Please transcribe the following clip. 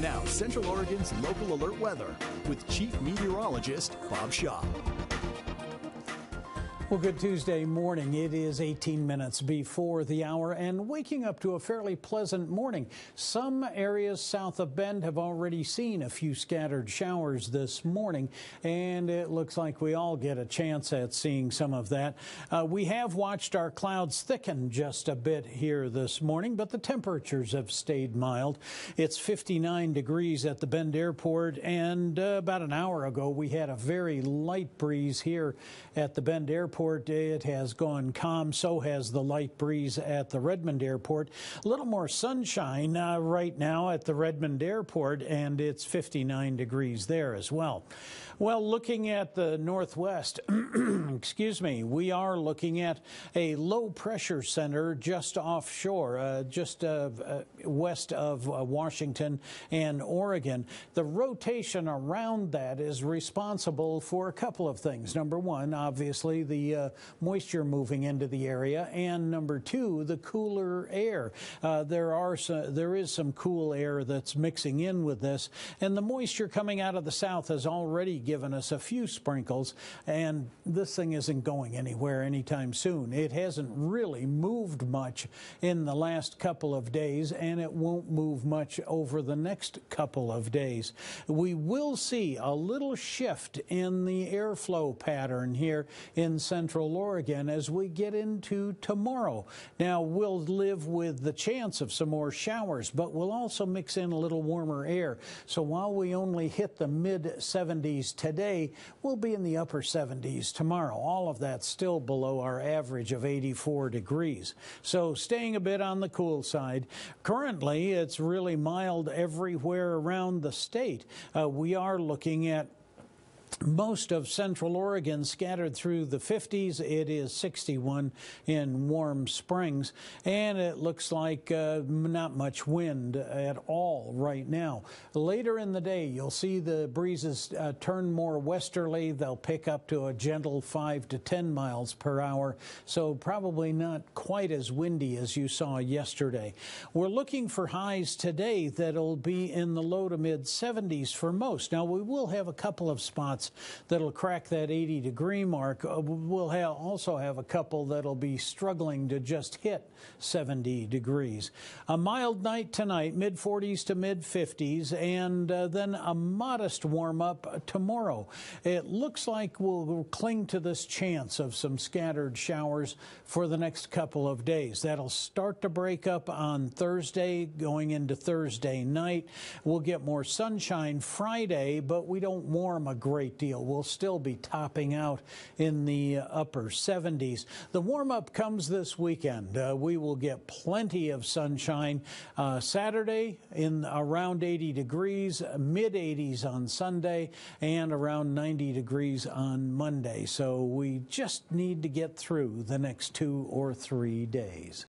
Now, Central Oregon's local alert weather with Chief Meteorologist Bob Shaw. Well, good Tuesday morning. It is 18 minutes before the hour and waking up to a fairly pleasant morning. Some areas south of Bend have already seen a few scattered showers this morning, and it looks like we all get a chance at seeing some of that. Uh, we have watched our clouds thicken just a bit here this morning, but the temperatures have stayed mild. It's 59 degrees at the Bend Airport, and uh, about an hour ago we had a very light breeze here at the Bend Airport Airport, it has gone calm. So has the light breeze at the Redmond Airport. A little more sunshine uh, right now at the Redmond Airport, and it's 59 degrees there as well. Well, looking at the northwest, excuse me, we are looking at a low pressure center just offshore, uh, just uh, uh, west of uh, Washington and Oregon. The rotation around that is responsible for a couple of things. Number one, obviously, the uh, moisture moving into the area, and number two, the cooler air. Uh, there are some, there is some cool air that's mixing in with this, and the moisture coming out of the south has already given us a few sprinkles, and this thing isn't going anywhere anytime soon. It hasn't really moved much in the last couple of days, and it won't move much over the next couple of days. We will see a little shift in the airflow pattern here in central Oregon as we get into tomorrow. Now, we'll live with the chance of some more showers, but we'll also mix in a little warmer air. So while we only hit the mid 70s today we'll be in the upper 70s tomorrow. All of that still below our average of 84 degrees. So staying a bit on the cool side. Currently, it's really mild everywhere around the state. Uh, we are looking at most of central Oregon scattered through the 50s. It is 61 in Warm Springs, and it looks like uh, not much wind at all right now. Later in the day, you'll see the breezes uh, turn more westerly. They'll pick up to a gentle 5 to 10 miles per hour, so probably not quite as windy as you saw yesterday. We're looking for highs today that'll be in the low to mid 70s for most. Now, we will have a couple of spots that'll crack that 80 degree mark. Uh, we'll have also have a couple that'll be struggling to just hit 70 degrees. A mild night tonight, mid 40s to mid 50s, and uh, then a modest warm up tomorrow. It looks like we'll cling to this chance of some scattered showers for the next couple of days. That'll start to break up on Thursday, going into Thursday night. We'll get more sunshine Friday, but we don't warm a deal. We'll still be topping out in the upper 70s. The warm up comes this weekend. Uh, we will get plenty of sunshine uh, Saturday in around 80 degrees, mid 80s on Sunday, and around 90 degrees on Monday. So we just need to get through the next two or three days.